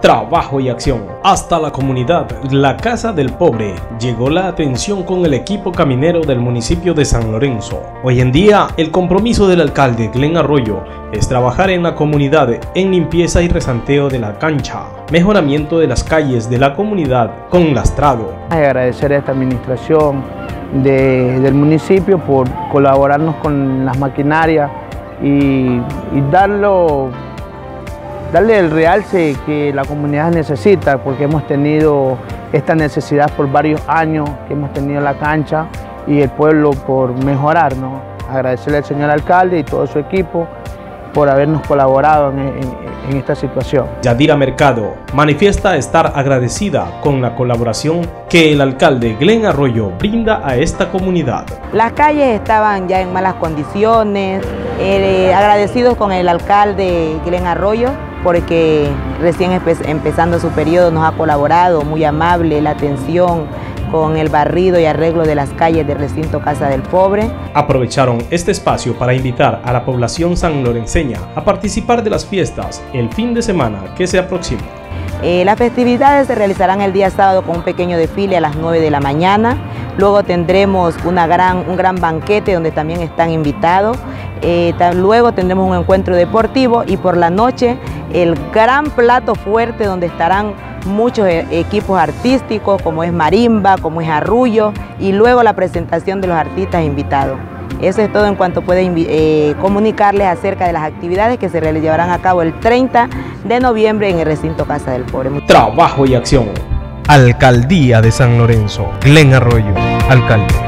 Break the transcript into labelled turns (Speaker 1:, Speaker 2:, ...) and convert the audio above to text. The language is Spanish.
Speaker 1: trabajo y acción. Hasta la comunidad La Casa del Pobre llegó la atención con el equipo caminero del municipio de San Lorenzo. Hoy en día, el compromiso del alcalde Glenn Arroyo es trabajar en la comunidad en limpieza y resanteo de la cancha, mejoramiento de las calles de la comunidad con lastrado.
Speaker 2: Agradecer a esta administración del municipio por colaborarnos con las maquinarias y darlo darle el realce que la comunidad necesita, porque hemos tenido esta necesidad por varios años, que hemos tenido la cancha y el pueblo por mejorar. ¿no? Agradecerle al señor alcalde y todo su equipo por habernos colaborado en, esta situación.
Speaker 1: Yadira Mercado manifiesta estar agradecida con la colaboración que el alcalde Glenn Arroyo brinda a esta comunidad.
Speaker 3: Las calles estaban ya en malas condiciones, eh, agradecidos con el alcalde Glenn Arroyo porque recién empezando su periodo nos ha colaborado, muy amable, la atención con el barrido y arreglo de las calles del recinto Casa del Pobre.
Speaker 1: Aprovecharon este espacio para invitar a la población sanlorenseña a participar de las fiestas el fin de semana que se aproxima.
Speaker 3: Eh, las festividades se realizarán el día sábado con un pequeño desfile a las 9 de la mañana. Luego tendremos una gran, un gran banquete donde también están invitados. Eh, luego tendremos un encuentro deportivo y por la noche el gran plato fuerte donde estarán muchos e-, equipos artísticos como es marimba, como es arrullo y luego la presentación de los artistas invitados. Eso es todo en cuanto puede eh, comunicarles acerca de las actividades que se llevarán a cabo el 30 de noviembre en el recinto Casa del Pobre.
Speaker 1: Trabajo y acción. Alcaldía de San Lorenzo. Glen Arroyo, alcalde.